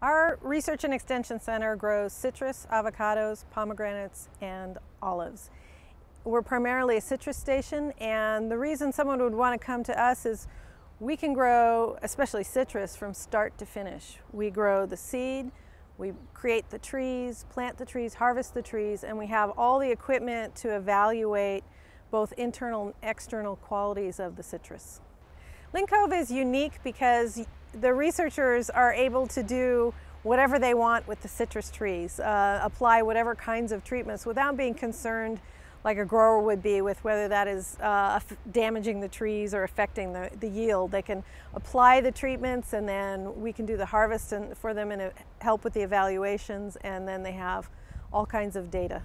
Our Research and Extension Center grows citrus, avocados, pomegranates, and olives. We're primarily a citrus station, and the reason someone would want to come to us is we can grow, especially citrus, from start to finish. We grow the seed, we create the trees, plant the trees, harvest the trees, and we have all the equipment to evaluate both internal and external qualities of the citrus. Lindcove is unique because the researchers are able to do whatever they want with the citrus trees, uh, apply whatever kinds of treatments without being concerned like a grower would be with whether that is uh, damaging the trees or affecting the, the yield. They can apply the treatments and then we can do the harvest and, for them and help with the evaluations and then they have all kinds of data.